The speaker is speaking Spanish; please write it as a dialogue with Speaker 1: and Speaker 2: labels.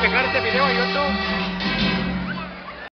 Speaker 1: despejar este video a YouTube.